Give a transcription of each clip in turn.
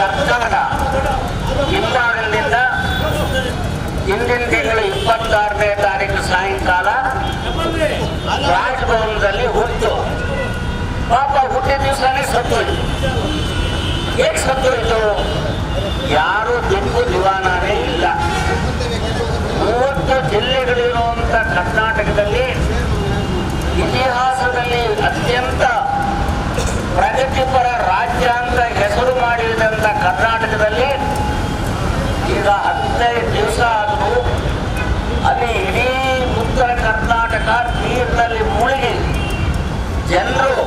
ಸರ್ಕಾರ ಹಿಂದಾಗಿನಿಂದ ಹಿಂದಿನ ತಿಂಗಳ ಇಪ್ಪತ್ತಾರನೇ ತಾರೀಕು ಸಾಯಂಕಾಲ ರಾಜಭವನದಲ್ಲಿ ಹುಟ್ಟು. ಪಾಪ ಹುಟ್ಟಿದ ದಿವಸನೇ ಸತ್ತೋಯ್ತು ಹೇಗೆ ಸತ್ತೋಯ್ತು ಯಾರು ದಿಕ್ಕು ದಿವಾನೇ ಇಲ್ಲ. ಮೂವತ್ತು ಜಿಲ್ಲೆಗಳಿರುವಂಥ ಕರ್ನಾಟಕದಲ್ಲಿ ಇತಿಹಾಸದಲ್ಲಿ ಅತ್ಯಂತ ಪ್ರಗತಿಪರ ಮಾಡಿದಂಥ ಕರ್ನಾಟಕದಲ್ಲಿ ಈಗ ಹದಿನೈದು ದಿವಸ ಆದರೂ ಅಲ್ಲಿ ಇಡೀ ಉತ್ತರ ಕರ್ನಾಟಕ ನೀರಿನಲ್ಲಿ ಮುಳುಗಿ ಜನರು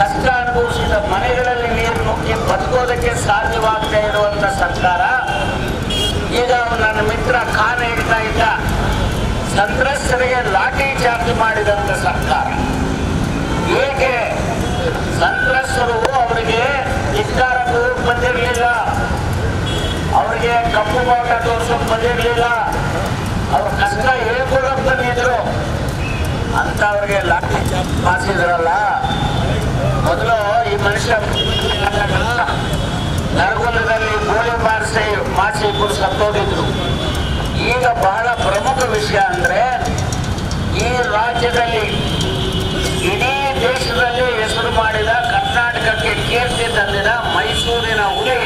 ಕಷ್ಟ ಅನುಭವಿಸಿದ ಮನೆಗಳಲ್ಲಿ ನೀರು ನುಗ್ಗಿ ಬದುಕೋದಕ್ಕೆ ಸಾಧ್ಯವಾಗದೇ ಇರುವಂಥ ಸರ್ಕಾರ, ಈಗ ನನ್ನ ಮಿತ್ರ ಖಾನ್ ಹೇಳ್ತಾ ಇದ್ದ, ಸಂತ್ರಸ್ತರಿಗೆ ಲಾಠಿ ಚಾರ್ಜ್ ಮಾಡಿದಂಥ ಸರ್ಕಾರ. ಏಕೆ ಸಂತ್ರಸ್ತರು ಅವರಿಗೆ ಧಿಕ್ಕಾರ ಬಂದಿರಲಿಲ್ಲ. ಅವರಿಗೆ ಕಪ್ಪು ಬಾಟ ತೋರ್ಸೋಕ್ ಬಂದಿರಲಿಲ್ಲ. ಅವ್ರ ಕಷ್ಟ ಹೇಳ್ಕೊಳಕ್ ಬಂದಿದ್ರು. ಅಂತ ಅವ್ರಿಗೆ ಲಾಠಿ ಮಾಡಿಸಿದ್ರಲ್ಲ ಮೊದಲು ಈ ಮನುಷ್ಯ ನರಗುಂದದಲ್ಲಿ ಗೋಲಿ ಮಾಡಿಸಿ ಮಾಸಿ ಇಬ್ಬರು ಸತ್ತೋಗಿದ್ರು ಈಗ ಬಹಳ ಪ್ರಮುಖ ವಿಷಯ ಅಂದ್ರೆ ಈ ರಾಜ್ಯದಲ್ಲಿ ಇಡೀ ದೇಶದಲ್ಲಿ ಹೆಸರು ಮಾಡಿದ ಕರ್ನಾಟಕಕ್ಕೆ ಕೀರ್ತಿ ತಂದಿದ ಮೈಸೂರಿನ ಹುಲಿ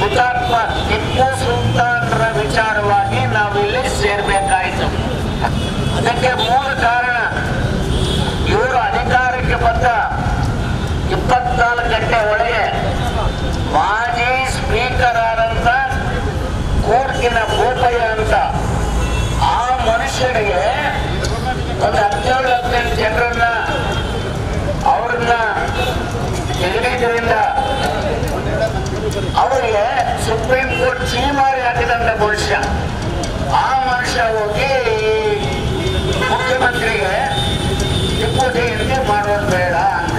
ಹುತಾತ್ಮ ಟಿಪ್ಪು ಸುಲ್ತಾನರ ವಿಚಾರವಾಗಿ ನಾವು ಇಲ್ಲಿ ಸೇರ್ಬೇಕಾಯಿತು. ಅದಕ್ಕೆ ಮೂಲ ಕಾರಣ, ಇವರು ಅಧಿಕಾರಕ್ಕೆ ಬಂದ ಇಪ್ಪತ್ನಾಲ್ಕು ಗಂಟೆ ಒಳಗೆ ಮಾಜಿ ಸ್ಪೀಕರ್ ಆದಂತ ಕೋರ್ಟಿನ ಬೋಪಯ್ಯ ಅಂತ ಆ ಮನುಷ್ಯನಿಗೆ ಒಂದು ಹದಿನೇಳು ಹದಿನೆಂಟು ಜನರನ್ನ ಅವ್ರನ್ನ ತೆಗೆದಿದ್ದರಿಂದ ಅವರಿಗೆ ಸುಪ್ರೀಂ ಕೋರ್ಟ್ ಚೀಮಾರಿ ಹಾಕಿದಂತ ಮನುಷ್ಯ ಆ ಮನುಷ್ಯ ಹೋಗಿ ಮುಖ್ಯಮಂತ್ರಿಗೆ ಟಿಪ್ಪು ಜಯಂತಿ ಮಾಡೋದು ಬೇಡ ಅಂತ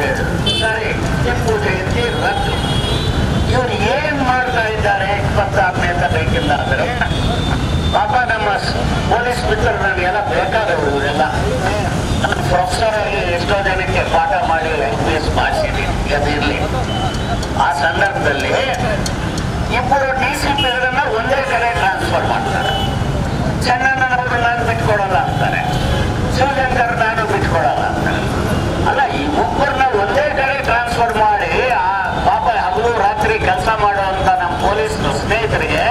ಸರಿ, ಟಿಪ್ಪು ಜಯಂತಿ ರದ್ದು. ಇವ್ರು ಏನ್ ಮಾಡ್ತಾ ಇದ್ದಾರೆ? ಇಪ್ಪತ್ತಾರನೇ ತಾರೀಕಿಂದ ಅಂದ್ರೆ ಪಾಪ ನಮ್ಮ ಪೊಲೀಸ್ ಮಿತ್ರರು ನನಗೆಲ್ಲ ಬೇಕಾದವರು ಇವರೆಲ್ಲ. ನಾನು ಪ್ರೊಫೆಸರ್ ಆಗಿ ಎಷ್ಟೋ ಜನಕ್ಕೆ ಪಾಠ ಮಾಡಿ ಎಂ ಪಿ ಎಸ್ ಮಾಡಿಸಿದ್ದೀನಿ ಅದಿರಲಿ ಆ ಸಂದರ್ಭದಲ್ಲಿ ಇಬ್ಬರು ಡಿ ಸಿ ಪಿಗಳನ್ನ ಒಂದೇ ಕಡೆ ಟ್ರಾನ್ಸ್ಫರ್ ಮಾಡ್ತಾರೆ. ಚೆನ್ನಣ್ಣನವರು ನಾನು ಬಿಟ್ಕೊಡಲ್ಲ ಅಂತಾರೆ. ಶಿವಶಂಕರ್ ನಾನು ಬಿಟ್ಕೊಡಲ್ಲ ಅಂತಾರೆ. ಅಲ್ಲ, ಈ ಒಬ್ಬರನ್ನ ಒಂದೇ ಕಡೆ ಟ್ರಾನ್ಸ್ಫರ್ ಮಾಡಿ ಆ ಪಾಪ ಹಗಲು ರಾತ್ರಿ ಕೆಲಸ ಮಾಡುವಂತ ನಮ್ಮ ಪೊಲೀಸ್ ಸ್ನೇಹಿತರಿಗೆ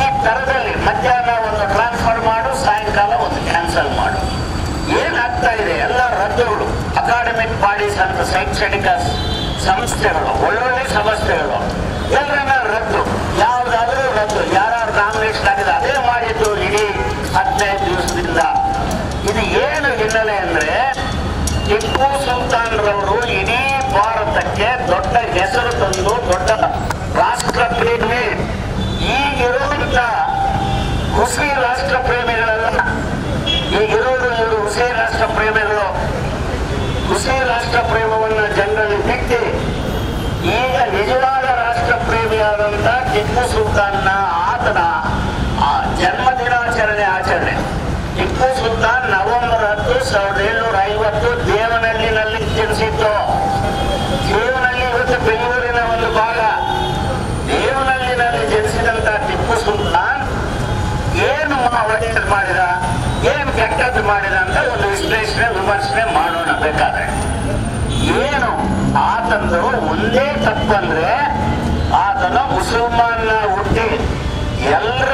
ಈ ತರದಲ್ಲಿ ಮಧ್ಯಾಹ್ನ ಒಂದು ಟ್ರಾನ್ಸ್ಫರ್ ಮಾಡು, ಸಾಯಂಕಾಲ ಒಂದು ಕ್ಯಾನ್ಸಲ್ ಮಾಡು ಏನಾಗ್ತಾ ಇದೆ ಎಲ್ಲ ರದ್ದುಗಳು ಅಕಾಡೆಮಿಕ್ ಬಾಡೀಸ್ ಅಂತ ಶೈಕ್ಷಣಿಕ ಸಂಸ್ಥೆಗಳು, ಒಳ್ಳೊಳ್ಳೆ ಸಂಸ್ಥೆಗಳು. ಎಲ್ಲರನ್ನ ರದ್ದು, ಯಾವ್ದಾದ್ರೂ ರದ್ದು. ಯಾರು ನಾಮಿನೇಷನ್ ಆಗಿದೆ ಅದೇ ಮಾಡಿದ್ದು ಇಡೀ ಹದಿನೈದು ದಿವಸದಿಂದ. ಇದು ಏನು ಹಿನ್ನೆಲೆ ಅಂದ್ರೆ, ಟಿಪ್ಪು ಸುಲ್ತಾನ್ರವರು ಇಡೀ ಭಾರತಕ್ಕೆ ದೊಡ್ಡ ಹೆಸರು ತಂದು, ದೊಡ್ಡ ರಾಷ್ಟ್ರ ಪ್ರೇಮಿ ಈಗಿರುವಂತ ಹುಸಿ ರಾಷ್ಟ್ರ ಪ್ರೇಮಿಗಳೆಲ್ಲ ಈಗಿರೋರು ಇವರು ಹುಸಿ ರಾಷ್ಟ್ರ ಪ್ರೇಮಿಗಳು ಹುಸಿ ರಾಷ್ಟ್ರ ಪ್ರೇಮವನ್ನ ಜನರಲ್ಲಿ ಬಿಟ್ಟು ಈಗ ನಿಜವಾದ ರಾಷ್ಟ್ರ ಪ್ರೇಮಿಯಾದಂತ ಟಿಪ್ಪು ಸುಲ್ತಾನ್ನ ಆತನ ಜನ್ಮ ದಿನಾಚರಣೆ ಆಚರಣೆ. ಟಿಪ್ಪು ಸುಲ್ತಾನ್ ನವೆಂಬರ್ ಹತ್ತು ಸಾವಿರದ ಏಳ್ನೂರ ಐವತ್ತು ದೇವನಹಳ್ಳಿನಲ್ಲಿ ಜನಿಸಿತ್ತು ದೇವನಹಳ್ಳಿ ಇವತ್ತು ಬೆಂಗಳೂರಿನ ಒಂದು ಭಾಗ. ದೇವನಹಳ್ಳಿನಲ್ಲಿ ಜನಿಸಿದಂತ ಟಿಪ್ಪು ಸುಲ್ತಾನ್ ಏನು ಮಾಡಿದ? ಕೆಟ್ಟದ್ದು ಮಾಡಿದ ಅಂತ ಒಂದು ವಿಶ್ಲೇಷಣೆ ವಿಮರ್ಶನೆ ಮಾಡೋಣ ಬೇಕಾದ್ರೆ ಏನು ಆತಂದು ಒಂದೇ ತಪ್ಪಂದ್ರೆ ಆತನ ಮುಸಲ್ಮಾನ ಹುಟ್ಟಿ ಎಲ್ಲರ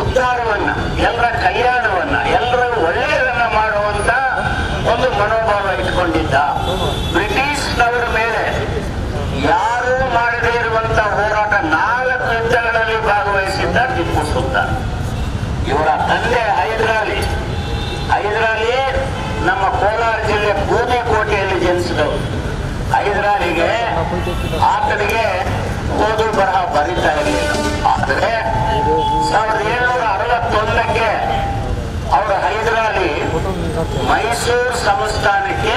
ಉದ್ಧಾರವನ್ನ ಎಲ್ಲರ ಕಲ್ಯಾಣವನ್ನ ಎಲ್ಲರ ಒಳ್ಳೆಯದನ್ನ ಮಾಡುವಂತ ಒಂದು ಮನೋಭಾವ ಇಟ್ಕೊಂಡಿದ್ದ ಬ್ರಿಟಿಷ್ನವರ ಮೇಲೆ ಯಾರು ಮಾಡದೇ ಇರುವಂತ ಹೋರಾಟ ನಾಲ್ಕು ಯುದ್ಧಗಳಲ್ಲಿ ಭಾಗವಹಿಸಿದ್ದ ಟಿಪ್ಪು ಸುಲ್ತಾನ್. ಇವರ ತಂದೆ ಹೈದರಾಲಿ. ಹೈದರಾಲಿ ನಮ್ಮ ಕೋಲಾರ ಜಿಲ್ಲೆ ಕೋಟೆಯಲ್ಲಿ ಜನಿಸಿದವರು. ಹೈದರಾಲಿಗೆ ಆತನಿಗೆ ಓದು ಬರಹ ಬರೀತಾ ಇರಲಿಲ್ಲ. ಆದರೆ ಸಾವಿರದ ಏಳ್ನೂರ ಅರವತ್ತೊಂದಕ್ಕೆ ಅವರ ಹೈದರಾಲಿ ಮೈಸೂರು ಸಂಸ್ಥಾನಕ್ಕೆ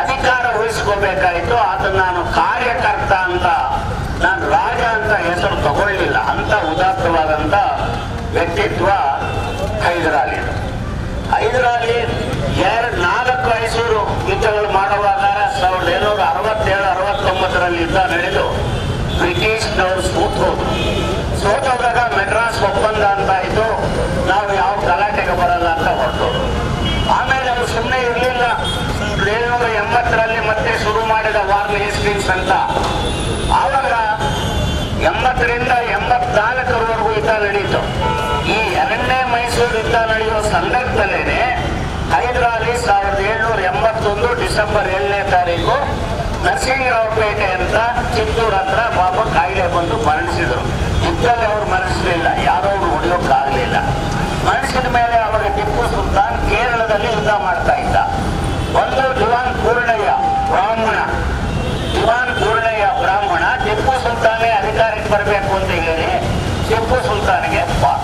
ಅಧಿಕಾರ ಉಳಿಸ್ಕೋಬೇಕಾಯಿತು ಆತನ ನಾನು ಕಾರ್ಯಕರ್ತ ಅಂತ, ನಾನು ರಾಜ ಅಂತ ಹೆಸರು ತಗೊಳ್ಳಿಲ್ಲ. ಅಂತ ಉದಾತ್ತವಾದಂತ ವ್ಯಕ್ತಿತ್ವ ಹೈದರಾಲಿ. ಹೈದರಾಲಿ ಎರಡು ನಾಲ್ಕು ಮೈಸೂರು ಯುದ್ಧಗಳು ಮಾಡುವಾಗ ಸಾವಿರದ ಏಳ್ನೂರ ಅರವತ್ತೇಳು, ಅರವತ್ತೊಂಬತ್ತರಲ್ಲಿ ಯುದ್ಧ ನಡೆದು ಬ್ರಿಟಿಷ್ನವರು ಸೋತೋದು ಸೋತೋದಾಗ ಮೆಡ್ರಾಸ್ ಒಪ್ಪಂದ ಅಂತ ಆಯ್ತು ನಾವು ಯಾವ ಗಲಾಟೆಗೆ ಬರಲ್ಲ ಅಂತ ಹೊರಟು. ಆಮೇಲೆ ಅವರು ಸುಮ್ಮನೆ ಇರಲಿಲ್ಲ. ಏಳ್ನೂರ ಎಂಬತ್ತರಲ್ಲಿ ಮತ್ತೆ ಶುರು ಮಾಡಿದ ವಾರ್ನ್ ಹಿಸ್ಟ್ರೀಸ್ ಅಂತ. ಆವಾಗ ಎಂಬತ್ತರಿಂದ ಎಂಬತ್ನಾಲ್ಕರವರೆಗೂ ಯುದ್ಧ ನಡೆಯಿತು ಈ ಎರಡನೇ ಮೈಸೂರು ಯುದ್ಧ ನಡೆಯುವ ಸಂದರ್ಭದಲ್ಲೇನೆ ಹೈದರಾಲಿ ಸಾವಿರದ ಏಳ್ನೂರ ಎಂಬತ್ತೊಂದು ಡಿಸೆಂಬರ್ ಏಳನೇ ತಾರೀಕು ನರಸಿಂಹರಾವಪೇಟೆ ಅಂತ ಚಿತ್ತೂರ ಹತ್ರ ಪಾಪ ಕಾಯಿಲೆ ಬಂದು ಮರಣಿಸಿದ್ರು. ಯುದ್ಧದಲ್ಲಿ ಅವರು ಮರಣಿಸಲಿಲ್ಲ. ಯಾರೋ ಅವ್ರು ಹೊಡೆಯೋಕ್ಕಾಗಲಿಲ್ಲ ಮರಣಿಸಿದ ಮೇಲೆ ಅವಾಗ ಟಿಪ್ಪು ಸುಲ್ತಾನ್ ಕೇರಳದಲ್ಲಿ ಯುದ್ಧ ಮಾಡ್ತಾ ಇದ್ದ ಒಂದು ದಿವಾನ್ ಪೂರ್ಣಯ್ಯ ಬ್ರಾಹ್ಮಣ ದಿವಾನ್ ಪೂರ್ಣಯ್ಯ ಬ್ರಾಹ್ಮಣ ಟಿಪ್ಪು ಸುಲ್ತಾನೇ ಅಧಿಕಾರಕ್ಕೆ ಬರಬೇಕು ಅಂತ ಹೇಳಿ ಟಿಪ್ಪು ಸುಲ್ತಾನ್ಗೆ ಪಾ-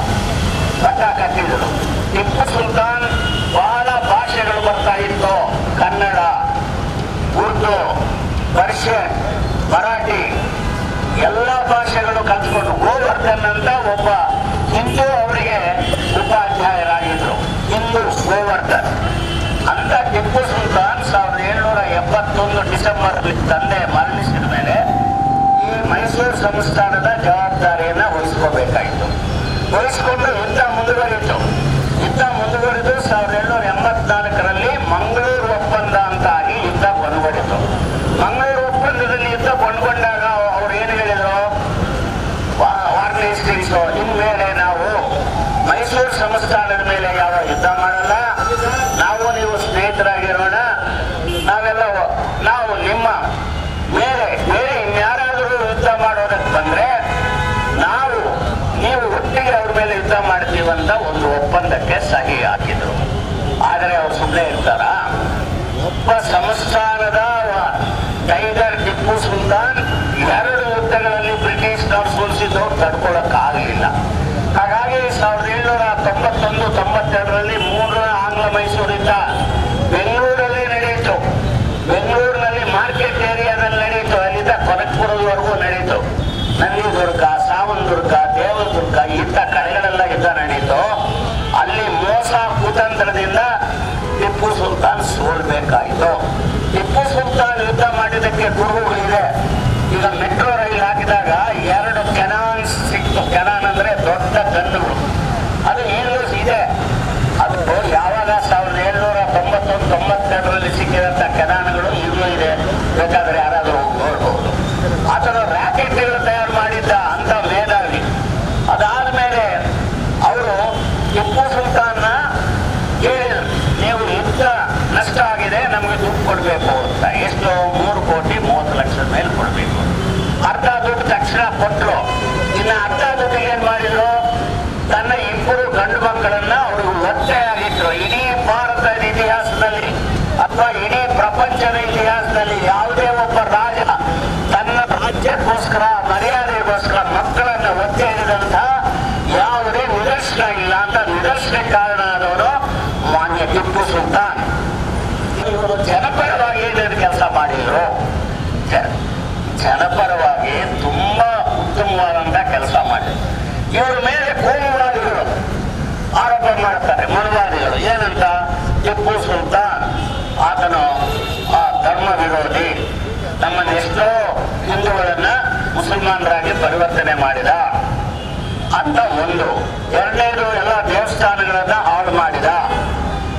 ಪಟ್ಟ ಕಟ್ಟಿದ್ರು ಟಿಪ್ಪು ಸುಲ್ತಾನ್ ಬಹಳ ಭಾಷೆಗಳು ಬರ್ತಾ ಇತ್ತು ಕನ್ನಡ ಉರ್ದು ಪರ್ಷಿಯನ್ ಮರಾಠಿ ಎಲ್ಲ ಭಾಷೆಗಳು ಕಲ್ತ್ಕೊಂಡು ಗೋವರ್ಧನ್ ಅಂತ ಒಬ್ಬ ಹಿಂದೂ ಅವರಿಗೆ ಉಪಾಧ್ಯಾಯರಾಗಿದ್ರು. ಹಿಂದೂ ಗೋವರ್ಧನ್. ಅಂತ ಟಿಪ್ಪು ಸುಲ್ತಾನ್ ಸಾವಿರದ ಏಳ್ನೂರ ಎಪ್ಪತ್ತೊಂದು ಡಿಸೆಂಬರ್ ತಂದೆ ಮರಣಿಸಿದ ಮೇಲೆ ಈ ಮೈಸೂರು ಸಂಸ್ಥಾನದ ಜವಾಬ್ದಾರಿಯನ್ನ ವಹಿಸ್ಕೋಬೇಕಾಯಿತು. ವಹಿಸ್ಕೊಂಡು ಯುದ್ಧ ಮುಂದುವರಿಯಿತು ಯುದ್ಧ ಮುಂದುವರಿದು ಸಾವಿರದ ಏಳ್ನೂರ ಎಂಬತ್ನಾಲ್ಕರಲ್ಲಿ ಮಂಗಳೂರು ಒಪ್ಪಂದ ಅಂತ ಆಗಿ ಯುದ್ಧ ಕೊನೆಗೊಂಡಿತು ಮಂಗಳೂರು ಒಪ್ಪಂದದಲ್ಲಿ ಯುದ್ಧ ಕೊನೆಗೊಂಡಾಗ ಅವ್ರು ಏನು ಹೇಳಿದ್ರು ವಾರ್ನ್ ಹೇಸ್ಟಿಂಗ್ಸ್ ಇನ್ಮೇಲೆ ನಾವು ಮೈಸೂರು ಸಂಸ್ಥಾನದ ಮೇಲೆ ಯಾವ ಯುದ್ಧ ಮಾಡಲ್ಲ? ನಾವು ನೀವು ಸ್ನೇಹಿತರಾಗಿರೋಣ. ನಾವೆಲ್ಲ ನಾವು ನಿಮ್ಮ ಮೇಲೆ ಬೇರೆ ಇನ್ಯಾರಾದರೂ ಯುದ್ಧ ಮಾಡೋದಕ್ಕೆ ಬಂದ್ರೆ ನಾವು, ನೀವು ಒಟ್ಟಿಗೆ ಅವ್ರ ಮೇಲೆ ಯುದ್ಧ ಮಾಡ್ತೀವಂತ ಒಂದು ಒಪ್ಪಂದಕ್ಕೆ ಸಹಿ ಹಾಕಿದ್ರು. ಆದರೆ ಅವ್ರು ಸುಮ್ಮನೆ ಇರ್ತಾರ? ಒಬ್ಬ ಸಂಸ್ಥಾನದ ಟೈಗರ್ ಟಿಪ್ಪು ಸುಲ್ತಾನ್ ಎರಡು ಯುದ್ಧಗಳಲ್ಲಿ ಬ್ರಿಟಿಷ್ ಸೋಲಿಸಿದವ್ರು ಹಾಗಾಗಿ ಸಾವಿರದ ಏಳ್ನೂರ ತೊಂಬತ್ತೊಂದು ತೊಂಬತ್ತೆರಡರಲ್ಲಿ ಮೂರರ ಆಂಗ್ಲ ಮೈಸೂರು ಯುದ್ಧ ಬೆಂಗಳೂರಲ್ಲಿ ನಡೆಯಿತು. ಬೆಂಗಳೂರಿನಲ್ಲಿ ಮಾರ್ಕೆಟ್ ಏರಿಯಾದಲ್ಲಿ ನಡೆಯಿತು. ಅಲ್ಲಿಂದ ಕೊರಕ್ಪುರದವರೆಗೂ ನಡೆಯಿತು. ನಂದಿದುರ್ಗ, ಸಾವನದುರ್ಗ, ದೇವದುರ್ಗ, ಇಂಥ ಕಡೆಗಳೆಲ್ಲ ಯುದ್ಧ ನಡೆಯಿತು ಅಲ್ಲಿ ಮೋಸ ಕುತಂತ್ರದಿಂದ ಟಿಪ್ಪು ಸುಲ್ತಾನ್ ಸೋಲ್ಬೇಕಾಯಿತು. ಟಿಪ್ಪು ಸುಲ್ತಾನ್ ಯುದ್ಧ ಮಾಡಿದ್ದಕ್ಕೆ ಗುರುಗಳಿದೆ ಈಗ ಮೆಟ್ರೋ ರೈಲ್ ಹಾಕಿದಾಗ ಎರಡು ಕೆನಾನ್ ಸಿಕ್ತು ಕೆನಾನ್ ಅಂದ್ರೆ ದೊಡ್ಡ ಗನ್ನುಗಳು ಅದು ಈಗಲೂ ಇದೆ ಅದು ಯಾವಾಗ ಸಾವಿರದ ಏಳ್ನೂರ ತೊಂಬತ್ತೊಂದು ತೊಂಬತ್ತೆರಡರಲ್ಲಿ ಸಿಕ್ಕಿದಂತ ಕೆನಾನ್ಗಳು ಈಗಲೂ ಇದೆ. ಬೇಕಾದ್ರೆ ಯಾರಾದರೂ ನೋಡಬಹುದು ಆತನ ರ್ಯಾಕೆಟ್ಗಳು ತಯಾರು ಮಾಡಿದ್ದ ಅಂತ ಮೇಧಾವಿ. ಅದಾದ್ಮೇಲೆ ಅವರು ಟಿಪ್ಪು ಸುಲ್ತಾನ್ನ ಕೇಳಿದ್ರು, ನೀವು ಯುದ್ಧ ನಷ್ಟ ಆಗಿದೆ, ನಮಗೆ ದುಡ್ಡು ಕೊಡಬೇಕು ಅಂತ. ಎಷ್ಟು? ಮೂರು ಕೋಟಿ ಮೂವತ್ತು ಲಕ್ಷದ ಮೇಲೆ ಕೊಡಬೇಕು. ಅರ್ಧ ದುಡ್ಡು ತಕ್ಷಣ ಕೊಟ್ಟರು ಇನ್ನು ಅರ್ಧ ದುಡ್ಡಿಗೆ ಏನ್ ಮಾಡಿದ್ರು ತನ್ನ ಇಬ್ಬರು ಗಂಡು ಮಕ್ಕಳನ್ನ ಅವರು ಒತ್ತೆಯಾಗಿಟ್ರು ಇಡೀ ಭಾರತದ ಇತಿಹಾಸದಲ್ಲಿ ಅಥವಾ ಇಡೀ ಪ್ರಪಂಚದ ಇತಿಹಾಸದಲ್ಲಿ ಯಾವುದೇ ಒಬ್ಬ ರಾಜ ತನ್ನ ರಾಜ್ಯಕ್ಕೋಸ್ಕರ, ಮರ್ಯಾದೆಗೋಸ್ಕರ, ಮಕ್ಕಳನ್ನ ಒತ್ತೆ ಹಿಡಿದಂತಹ ಯಾವುದೇ ನಿದರ್ಶನ ಇಲ್ಲ ಅಂತ ನಿದರ್ಶನ ಕಾರಣ ಆದವರು ಮಾನ್ಯ ಟಿಪ್ಪು ಸುಲ್ತಾನ್. ಇವರು ಜನಪರವಾಗಿ ಏನೇನು ಕೆಲಸ ಮಾಡಿದ್ರು? ಜನಪರವಾಗಿ ತುಂಬಾ ಉತ್ತಮವಾದಂತ ಕೆಲಸ ಮಾಡಿದ್ರು. ಇವ್ರ ಮೇಲೆ ಕೋಮುವಾದಿಗಳು ಆರೋಪ ಮಾಡ್ತಾರೆ, ಮನವಾದಿಗಳು. ಏನಂತ? ಟಿಪ್ಪು ಸುಲ್ತಾನ್. ಮುಸಲ್ಮಾನರಾಗಿ ಪರಿವರ್ತನೆ ಮಾಡಿದ, ಅಂತ ಒಂದು. ಎರಡನೇದು ಎಲ್ಲ ದೇವಸ್ಥಾನಗಳನ್ನ ಹಾಳು ಮಾಡಿದ.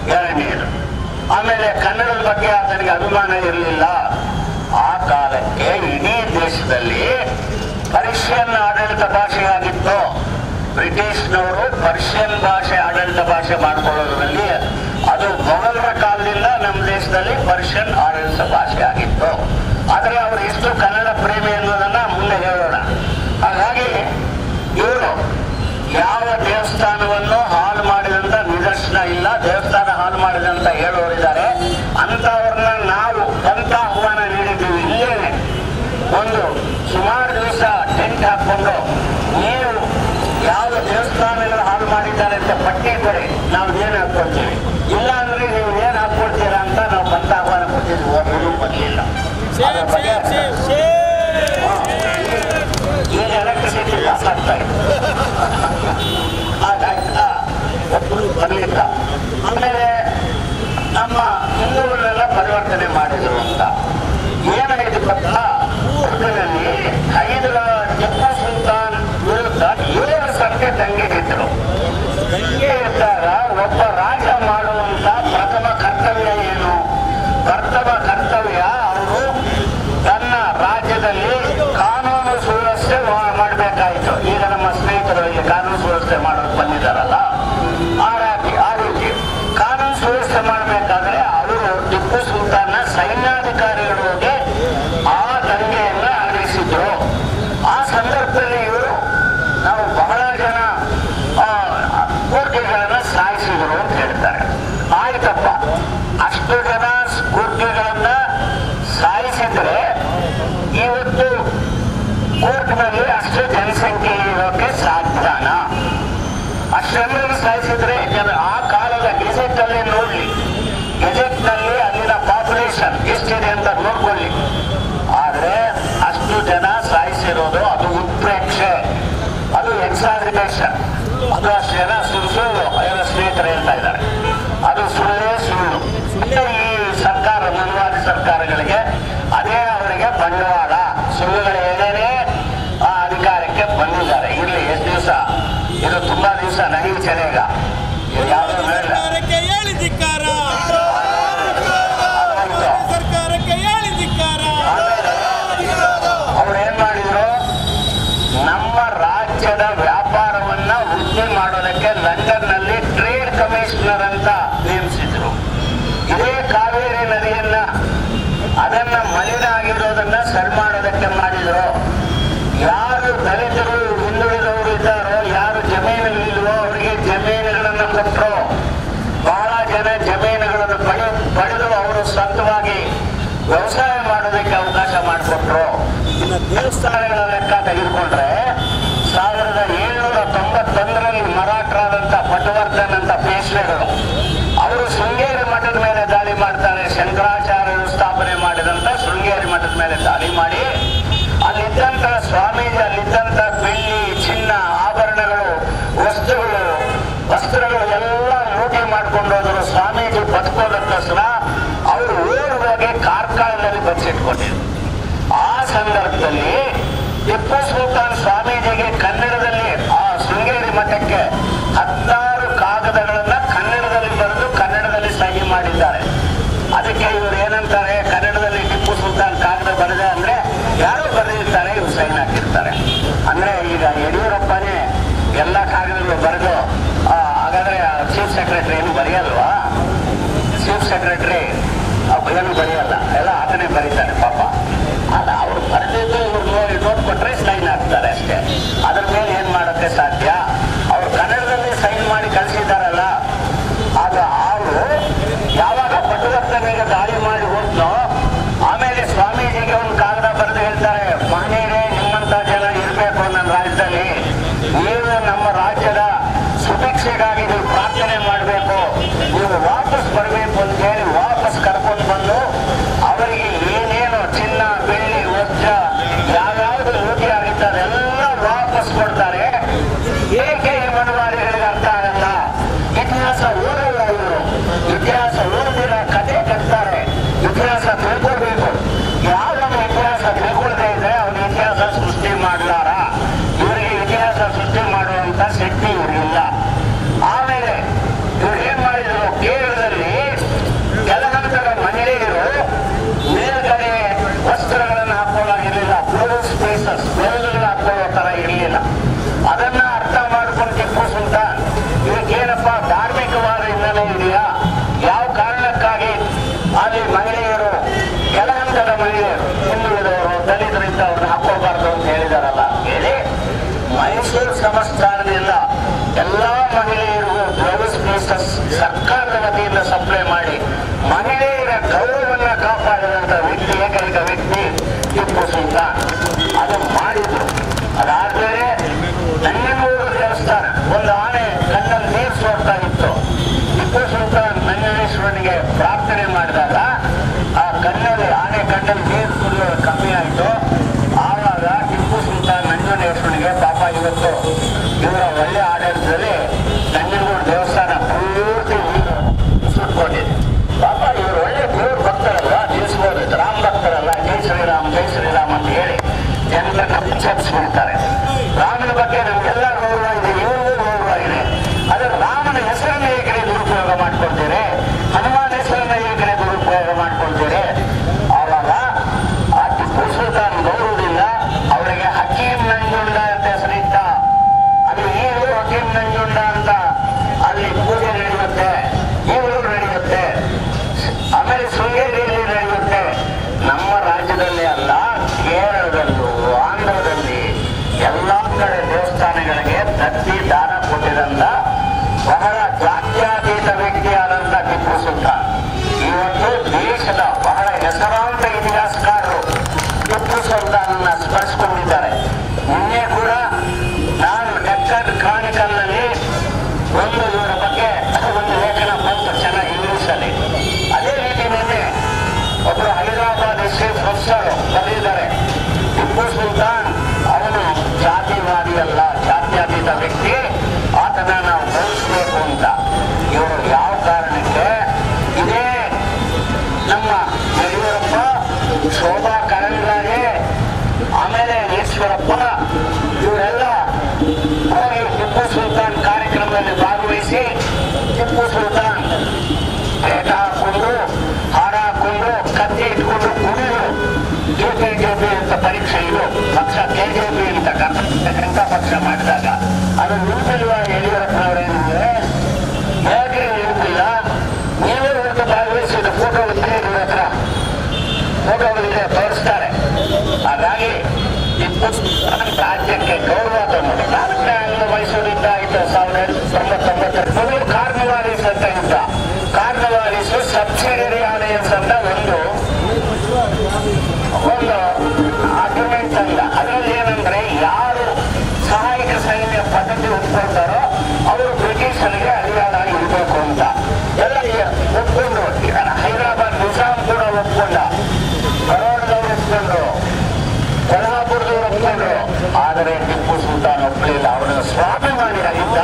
ಎರಡನೇದು. ಆಮೇಲೆ ಕನ್ನಡದ ಬಗ್ಗೆ ಆತನಿಗೆ ಅಭಿಮಾನ ಇರಲಿಲ್ಲ. ಆ ಕಾಲಕ್ಕೆ ಇಡೀ ದೇಶದಲ್ಲಿ ಪರ್ಷಿಯನ್ ಆಡಳಿತ ಭಾಷೆಯಾಗಿತ್ತು ಬ್ರಿಟಿಷ್ನವರು ಪರ್ಷಿಯನ್ ಭಾಷೆ, ಆಡಳಿತ ಭಾಷೆ ಮಾಡ್ಕೊಳ್ಳೋದ್ರಲ್ಲಿ ಅದು ಮೊಘಲರ ಕಾಲದಿಂದ ನಮ್ಮ ದೇಶದಲ್ಲಿ ಪರ್ಷಿಯನ್ ಆಡಳಿತ ಭಾಷೆ ಆಗಿತ್ತು. ಆದರೆ ಅವರು ಎಷ್ಟು ಕನ್ನಡ ಪ್ರೇಮಿ ಅನ್ನೋದನ್ನ ಮುಂದೆ ಹೇಳೋಣ ಹಾಗಾಗಿ ಇವರು ಯಾವ ದೇವಸ್ಥಾನವನ್ನು ಹಾಳು ಮಾಡಿದಂತ ನಿದರ್ಶನ ಇಲ್ಲ ದೇವಸ್ಥಾನ ಹಾಳು ಮಾಡಿದಂತ ಹೇಳೋರಿದ್ದಾರೆ. ಅಂತವ್ರನ್ನ ನಾವು ಅಂತ ಆಹ್ವಾನ ನೀಡಿದ್ದೀವಿ. ಇಲ್ಲೇನೆ ಒಂದು ಸುಮಾರು ದಿವಸ ಟೆಂಟ್ ಹಾಕೊಂಡು ನೀವು ಯಾವ ದೇವಸ್ಥಾನಗಳು ಹಾಳು ಮಾಡಿದ್ದಾರೆ ಅಂತ ಪಟ್ಟಿ ಕೊಡಿ ನಾವು ಏನ್ ಹಾಕೊಳ್ತೀವಿ ಇಲ್ಲ ಅಂದ್ರೆ ನೀವು ಏನ್ ಹಾಕೊಳ್ತೀರಾ ಅಂತ ನಾವು ಬಂತ ಆಹ್ವಾನ ಕೊಟ್ಟಿದ್ವಿ ಒಬ್ಬರು ಬರ್ಲಿಲ್ಲ. ಈಗ ಎಲೆಕ್ಟ್ರಿಸಿಟಿ ಲಾಸ್ ಆಗ್ತಾ ಇದೆ. ಒಬ್ಬರು ಬರಲಿಲ್ಲ. ಆಮೇಲೆ ನಮ್ಮ ಹಿಂದೂಗಳನ್ನೆಲ್ಲ ಪರಿವರ್ತನೆ ಮಾಡಿದ್ರು ಅಂತ. ಏನಾಯಿತು ಗೊತ್ತಾ? ಉರ್ದುನಲ್ಲಿ ಐದರ ಜಪ್ಪ ಸುಲ್ತಾನ್ ವಿರುದ್ಧ ಏಳು ಸಂಖ್ಯೆ ದಂಗೆ ಇದ್ದರು ದಂಗೆ ಇದ್ದಾಗ ಒಬ್ಬ ರಾಜ ಜನ- ಆ ಕಾಲದ ಗೆಜೆಟ್ ಅಲ್ಲಿ ನೋಡ್ಲಿ ಗೆಜೆಟ್ನಲ್ಲಿ ಅಲ್ಲಿನ ಪಾಪ್ಯುಲೇಷನ್ ಎಷ್ಟಿದೆ ಅಂತ ನೋಡ್ಕೊಳ್ಳಿ. ಆದ್ರೆ ಅಷ್ಟು ಜನ ಸಾಯಿಸಿರೋದು ಅದು ಉತ್ಪ್ರೇಕ್ಷೆ, ಅದು ಎಕ್ಸಾಗ್ರಿಗೇಷನ್ ಅದು ಅಷ್ಟು ಜನ ಸುಳ್ಳು ಎಲ್ಲ ಸ್ನೇಹಿತರು ಹೇಳ್ತಾ ಇದ್ದಾರೆ. ಅದು ಸುಳ್ಳೇ ಸುಳ್ಳು. ಈ ಸರ್ಕಾರ ಮನವಾದಿ ಸರ್ಕಾರಗಳಿಗೆ ಅದೇ ಅವರಿಗೆ ಬಂಡವಾಳ. ಸುಳ್ಳುಗಳ ಏನೇನೇ ಆ ಅಧಿಕಾರಕ್ಕೆ ಬಂದಿದ್ದಾರೆ. ಇಲ್ಲಿ ಎಷ್ಟು ದಿವಸ? ಇದು ತುಂಬಾ ದಿವಸ ಯಾವುದು ಬೇಡ ನಮ್ಮ ರಾಜ್ಯದ ವ್ಯಾಪಾರವನ್ನ ಮಾಡೋದಕ್ಕೆ ಲಂಡನ್ನಲ್ಲಿ ಟ್ರೇಡ್ ಕಮಿಷನರ್ ಅಂತ ನೇಮಿಸಿದ್ರು. ಇದೇ ಕಾವೇರಿ ನದಿಯನ್ನ ಅದನ್ನ ಮಲಿನಾಗಿರೋದನ್ನ ಸರಿ ಮಾಡೋದಕ್ಕೆ ಮಾಡಿದ್ರು. ಯಾರು ದಲಿತರು ಹಿಂದುಳಿದವರು ಇದ್ದಾರೋ ಜಮೀನುಗಳನ್ನು ಬಹಳ ಜನ ಜಮೀನುಗಳನ್ನು ಪಡೆ, ಪಡೆದು ಅವರು ಸ್ವಂತವಾಗಿ ವ್ಯವಸಾಯ ಮಾಡೋದಕ್ಕೆ ಅವಕಾಶ ಮಾಡಿಕೊಟ್ರು. ಇನ್ನು ದೇವಸ್ಥಾನಗಳ ಲೆಕ್ಕ ತೆಗೆದುಕೊಂಡ್ರೆ ಸಾವಿರದ ಏಳ್ನೂರ ತೊಂಬತ್ತೊಂದರಲ್ಲಿ ಮರಾಠರಾದಂಥ ಪಟವರ್ಧನ್ ಅಂತ ಪೇಶ್ವೆಗಳು ಅವರು ಶೃಂಗೇರಿ ಮಠದ ಮೇಲೆ ದಾಳಿ ಮಾಡ್ತಾರೆ. ಶಂಕರಾಚಾರ್ಯರು ಸ್ಥಾಪನೆ ಮಾಡಿದಂತ ಶೃಂಗೇರಿ ಮಠದ ಮೇಲೆ ದಾಳಿ ಮಾಡಿ ಅಲ್ಲಿದ್ದಂತ ಸ್ವಾಮೀಜಿ ಅಲ್ಲಿದ್ದಂತ ಮಾಡ್ಕೊಂಡು ಬದುಕೋದ ತಕ್ಷಣ ಅವರು ಊರಿಗೆ ಕಾರ್ಕಳದಲ್ಲಿ ಬಚ್ಚಿಟ್ಕೊಂಡಿದ್ರು. ಆ ಸಂದರ್ಭದಲ್ಲಿ ಟಿಪ್ಪು ಸುಲ್ತಾನ್ ಸ್ವಾಮೀಜಿಗೆ ಕನ್ನಡದಲ್ಲಿ, ಆ ಶೃಂಗೇರಿ ಮಠಕ್ಕೆ ಹತ್ತಾರು ಕಾಗದಗಳನ್ನ ಕನ್ನಡದಲ್ಲಿ ಬರೆದು ಕನ್ನಡದಲ್ಲಿ ಸಹಿ ಮಾಡಿದ್ದಾರೆ. ಅದಕ್ಕೆ ಇವರು ಏನಂತಾರೆ, ಕನ್ನಡದಲ್ಲಿ ಟಿಪ್ಪು ಸುಲ್ತಾನ್ ಕಾಗದ ಬರೆದೆ ಅಂದ್ರೆ ಯಾರು ಬರೆದಿರ್ತಾರೆ, ಇವ್ರು ಸೈನ್ ಹಾಕಿರ್ತಾರೆ. ಅಂದ್ರೆ ಈಗ ಯಡಿಯೂರಪ್ಪನೇ ಎಲ್ಲ ಕಾಗದಗಳು ಬರೆದು ಹಾಗಾದ್ರೆ ಚೀಫ್ ಸೆಕ್ರೆಟರಿ ಏನು ಬರೆಯಲ್ವಾ? ಚೀಫ್ ಸೆಕ್ರೆಟರಿ ಏನು ಬರೆಯಲ್ಲ. ಎಲ್ಲ ಆತನೇ ಬರೀತಾನೆ ಪಾಪ. ಅಲ್ಲ, ಅವ್ರು ಬರೆದಿದ್ದು ಇವ್ರು ನೋಡಿ ನೋಡ್ಕೊಟ್ರೆ ಸೈನ್ ಹಾಕ್ತಾರೆ ಅಷ್ಟೇ ಅದ್ರ ಮೇಲೆ ಏನ್ ಮಾಡೋಕ್ಕೆ ಸಾಧ್ಯ ಅವ್ರು ಕನ್ನಡದಲ್ಲಿ ಸೈನ್ ಮಾಡಿ ಕಳಿಸಿದಾರಲ್ಲ ಆಗ ಅವರು ಯಾವಾಗ ಪಟವರ್ತನೆಗೆ ದಾಳಿ ಮಾಡಿ ಹೋದ್ನೋ ಆಮೇಲೆ ಸ್ವಾಮೀಜಿಗೆ ಒಂದು ಕಾಗದ ಬರೆದು ಹೇಳ್ತಾರೆ ಮಹನೀಯರೇ ನಿಮ್ಮಂತ ಜನ ಇರಬೇಕು ನನ್ನ ರಾಜ್ಯದಲ್ಲಿ ನೀವು ನಮ್ಮ ರಾಜ್ಯದ ಸುಭಿಕ್ಷೆಗಾಗಿ ನೀವು ಪ್ರಾರ್ಥನೆ ಮಾಡಬೇಕು ನೀವು ವಾಪಸ್ ಬರಬೇಕು ಅಂತ ಹೇಳಿ ವಾಪಸ್ ಕರ್ಕೊಂಡು ಬಂದು ಅವರಿಗೆ ಏನೇನು ಚಿನ್ನ ಬೆಳ್ಳಿ ವಜ್ರ ಯಾವ್ಯಾವ್ದು ಲೂಟಿ ಆಗಿತ್ತು ಅದೆಲ್ಲ ವಾಪಸ್ ಕೊಡ್ತಾರೆ ಏಕೆ ಈ ಮನವಾದಿಗಳಿಗೆ ಅರ್ಥ ಆಗಲ್ಲ ಇತಿಹಾಸ ಓದಲ್ಲ ಇವರು ಇತಿಹಾಸ ಓದಿದ ಕತೆ ಕಟ್ತಾರೆ ಇತಿಹಾಸ ತಿಳ್ಕೊಳ್ಬೇಕು ಯಾವನ ಇತಿಹಾಸ ತಿಳ್ಕೊಳ್ತಾ ಇದ್ರೆ ಅವನ ಇತಿಹಾಸ ಸೃಷ್ಟಿ ಮಾಡಲಾರ ಇವರಿಗೆ ಇತಿಹಾಸ ಸೃಷ್ಟಿ ಮಾಡುವಂತ ಶಕ್ತಿ ಇವರಿಗಿಲ್ಲ ಆಮೇಲೆ ಇವ್ರು ಏನ್ ಮಾಡಿದ್ರು ಕೇರಳದಲ್ಲಿ ಕೆಲವಂತರ ಮಹಿಳೆಯರು ಮೇಲ್ಗಡೆ ವಸ್ತ್ರಗಳನ್ನು ಹಾಕೊಳ್ಳಾಗಿರ್ಲಿಲ್ಲ ಬ್ಲೌಸ್ ಪೀಸಸ್ ಬೆಲ್ಗಳು ಹಾಕೊಳ್ಳೋ ತರ ಇರಲಿಲ್ಲ ಅದನ್ನ ಅರ್ಥ ಮಾಡ್ಕೊಂಡು ಟಿಪ್ಪು ಸುಲ್ತಾನ್ ಇದಕ್ಕೇನಪ್ಪ ಧಾರ್ಮಿಕವಾದ ಹಿನ್ನೆಲೆ ಇದೆಯಾ ಯಾವ ಕಾರಣಕ್ಕಾಗಿ ಅಲ್ಲಿ ಮಹಿಳೆಯರು ಕೆಲಹಂತದ ಮಹಿಳೆಯರು ಹಿಂದುಳಿದವರು ದಲಿತರಿಂದ ಅವ್ರನ್ನ ಹಾಕೋಬಾರ್ದು ಅಂತ ಹೇಳಿದಾರಲ್ಲ ಹೇಳಿ ಮೈಸೂರು ಸಂಸ್ಥಾನದಿಂದ ಎಲ್ಲಾ ಮಹಿಳೆಯರಿಗೂ ಬ್ಲೌಸ್ ಪೀಸಸ್ ಸರ್ಕಾರದ ವತಿಯಿಂದ ಸಪ್ಲೈ ಮಾಡಿ ಮಹಿಳೆಯರ ಗೌರವನ್ನ ಕಾಪಾಡಿದಂತ ವ್ಯಕ್ತಿ ಏಕೈಕ ವ್ಯಕ್ತಿ ಟಿಪ್ಪು ಸುಲ್ತಾನ್. ಅದು ಮಾಡಿದ್ರು. ಅದಾದ್ಮೇಲೆ ನಂಜನಗೂಡು ದೇವಸ್ಥಾನ, ಒಂದು ಆನೆ ಕಣ್ಣಲ್ಲಿ ನೀರು ಸೋರ್ತಾ ಇತ್ತು. ಟಿಪ್ಪು ಸುಲ್ತಾನ್ ನಂಜನೇಶ್ವರನಿಗೆ ಪ್ರಾರ್ಥನೆ ಮಾಡಿದಾಗ ಆ ಕಣ್ಣಲ್ಲಿ, ಆನೆ ಕಣ್ಣಲ್ಲಿ ನೀರು ಸುರಿಯೋದು ಕಮ್ಮಿ ಆಯಿತು. ಇವತ್ತು ಇವರ ಒಳ್ಳೆ ಆಡಳಿತದಲ್ಲಿ ಅಧ್ಯಕ್ಷರು ಕರೆದಿದ್ದಾರೆ ಟಿಪ್ಪು ಸುಲ್ತಾನ್ ಅವನು ಜಾತಿವಾದಿ ಅಲ್ಲ ಜಾತ್ಯಾತೀತ ವ್ಯಕ್ತಿ. ಆತನ ನಾವು ಗೌರವಿಸಬೇಕು ಅಂತ. ಪಕ್ಷ ಮಾಡಿದಾಗ ಅದು ನಿಂತಿಲ್ವಾ ಯಡಿಯೂರಪ್ಪನವರೇನಿದೆ ಹೇಗೆ ನಿಂತಿಲ್ಲ ನೀವೇ ಒಂದು ಭಾಗವಹಿಸಿದ ಫೋಟೋ ಇದೆ ನಿಮ್ಮ ಹತ್ರ ಫೋಟೋಗಳಿದೆ ತೋರಿಸ್ತಾರೆ. ಹಾಗಾಗಿ ರಾಜ್ಯಕ್ಕೆ ಗೌರವ ತಂದರು ಒಪ್ಕೊಂಡ್ರು ಈಗ ಹೈದರಾಬಾದ್ ನಿಜಾಮ್ ಕೂಡ ಒಪ್ಕೊಂಡ ಬರೋಡದವ್ರು ಒಪ್ಕೊಂಡ್ರು ಕೊಲ್ಹಾಪುರದವ್ರು ಒಪ್ಕೊಂಡ್ರು ಆದರೆ ಟಿಪ್ಪು ಸುಲ್ತಾನ್ ಒಪ್ಪಲಿಲ್ಲ ಅವರ ಸ್ವಾಭಿಮಾನಿ ಆಗಿದ್ದ ಹೇಗೆ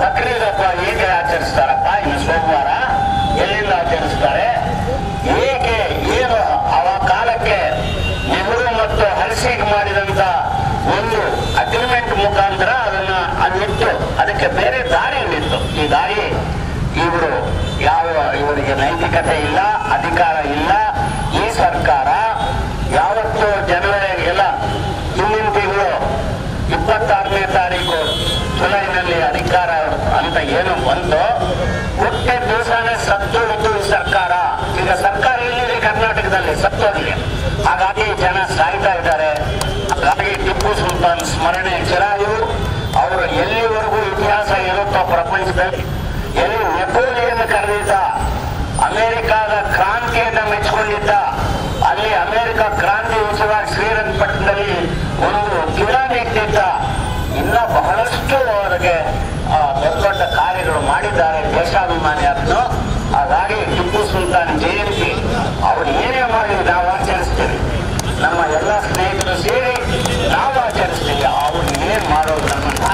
ಬಕ್ರೀದ್ ಹಬ್ಬ ಹೇಗೆ ಆಚರಿಸ್ತಾರಪ್ಪ ಇನ್ನು ಸೋಮವಾರ ಎಲ್ಲಿಂದ ಆಚರಿಸ್ತಾರೆ? ಏಕೆ, ಏನು ಆ ಕಾಲಕ್ಕೆ ನೆಹರು ಮತ್ತು ಹರ್ಷಿಗ್ ಮಾಡಿದಂತ ಒಂದು ಅಗ್ರಿಮೆಂಟ್ ಮುಖಾಂತರ ಅದನ್ನ ಅಲ್ಲಿಟ್ಟು ಅದಕ್ಕೆ ಬೇರೆ ದಾರಿ ನಿಂತು ಈ ದಾರಿ ಇವರು ಯಾವ ಇವರಿಗೆ ನೈತಿಕತೆ ಇಲ್ಲ, ಅಧಿಕಾರ ಇಲ್ಲ. ಈ ಸರ್ಕಾರ ಯಾವತ್ತು ಜನವರಿಗೆಲ್ಲ ಹಿಂದಿನ ತಿಂಗಳು ಇಪ್ಪತ್ತಾರನೇ ತಾರೀಕು ಅಂತ ಏನು ಬಂತು ಮುಟ್ಟೆ ದಿವಸನೇ ಸತ್ತು ಸರ್ಕಾರ. ಈಗ ಸರ್ಕಾರ ಇಲ್ಲಿ ಕರ್ನಾಟಕದಲ್ಲಿ. ಸತ್ತೋಗಿದೆ ಹಾಗಾಗಿ ಜನ ಸಾಯ್ತಾ ಇದ್ದಾರೆ. ಹಾಗಾಗಿ ಟಿಪ್ಪು ಸುಲ್ತಾನ್ ಸ್ಮರಣೆ ಚಿರಾಯು ಅವರು ಎಲ್ಲಿವರೆಗೂ ಇತಿಹಾಸ ಇರುತ್ತೋ ಪ್ರಪಂಚದಲ್ಲಿ? ಎಲ್ಲಿ ನೆಪೋಲಿಯನ್ ಕರೆದಿದ್ದ, ಅಮೆರಿಕಾದ ಕ್ರಾಂತಿಯನ್ನ ಮೆಚ್ಚಿಕೊಂಡಿದ್ದ ಅಲ್ಲಿ ಅಮೆರಿಕ ಕ್ರಾಂತಿ ಉತ್ಸವ ಶ್ರೀರಂಗಪಟ್ಟಣದಲ್ಲಿ ಒಂದು ಗಿಡ ನೆಟ್ಟಿದ್ದ ಇನ್ನ ಬಹಳಷ್ಟು ಅವರಿಗೆ ದೊಡ್ಡ ದೊಡ್ಡ ಕಾರ್ಯಗಳು ಮಾಡಿದ್ದಾರೆ ದೇಶಾಭಿಮಾನಿ ಅದನ್ನು ಹಾಗಾಗಿ ಟಿಪ್ಪು ಸುಲ್ತಾನ್ ಜಯಂತಿ ಅವರು ಏನೇ ಮಾಡಿ ನಾವು ಆಚರಿಸ್ತೀವಿ. ನಮ್ಮ ಎಲ್ಲ ಸ್ನೇಹಿತರು ಸೇರಿ ನಾವು ಆಚರಿಸ್ತೀವಿ. ಅವ್ರು ಏನ್ ಮಾಡೋದು ನಮ್ಮನ್ನ